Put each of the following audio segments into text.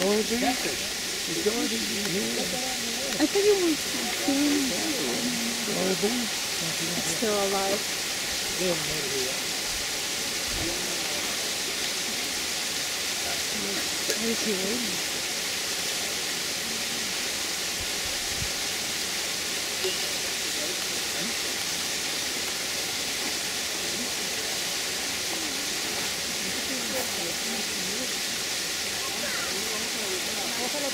Dorothy here? I think it was Dorothy? It's still alive. What is he waiting? Bigger for the first. He was in the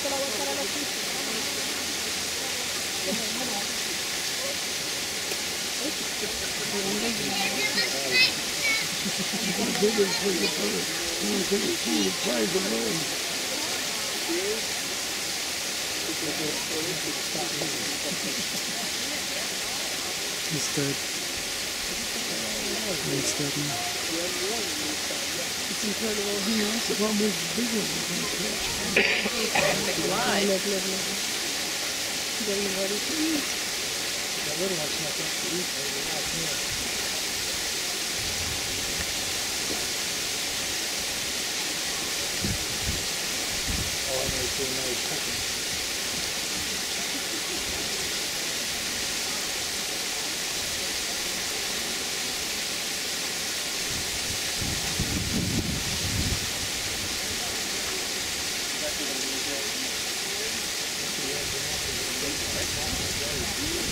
pool, praise the Lord. He's dead. He's dead now. It's incredible. He knows The problem is bigger than the Live, live, live, live. Getting ready to eat. It's too big, I think.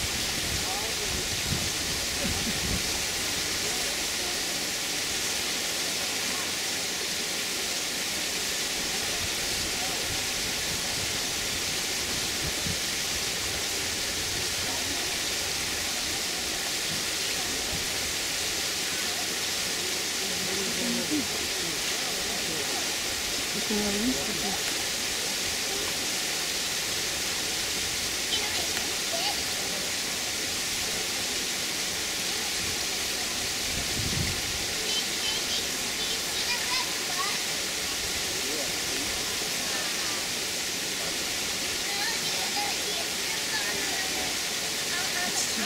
Too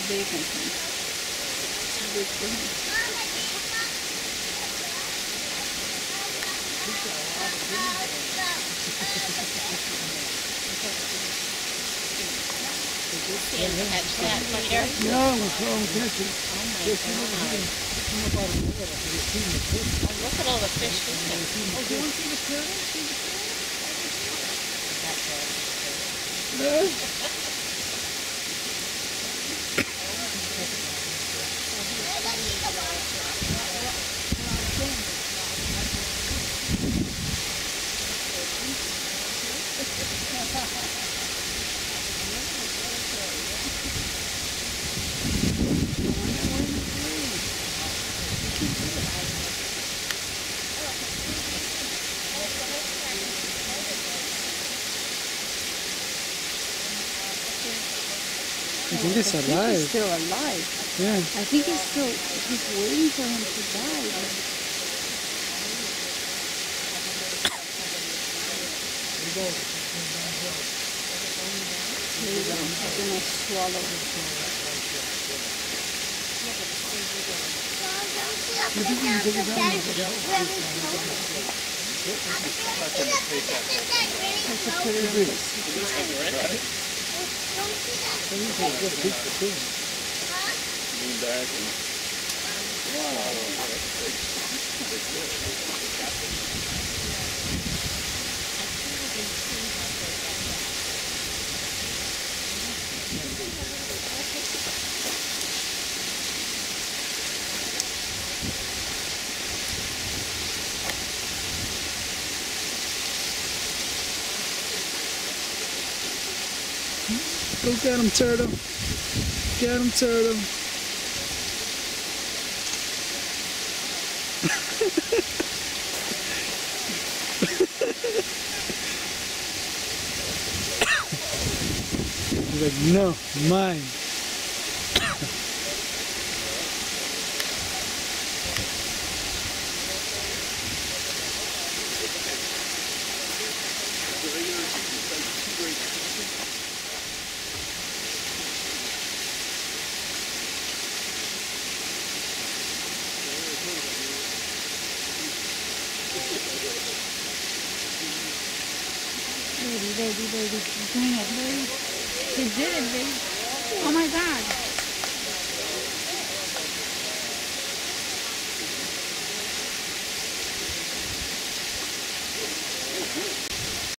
big for him. Catch that later. Yeah, we saw him catch it. Oh my god. Oh, look at all the fish we have. Oh, do you want to see the turtle? See the turtle? Yeah. I think I think he's alive. still alive. Yeah. I think he's still, he's waiting for him to die. but- Here go. I'm gonna swallow it. I should put it in this. Well, you can't just beat the. Lean back and... Mm-hmm. Go get him, turtle. Get him, turtle. He's like, no, mine. Baby. ready. Bring it, ready. He did it, baby. Oh my God.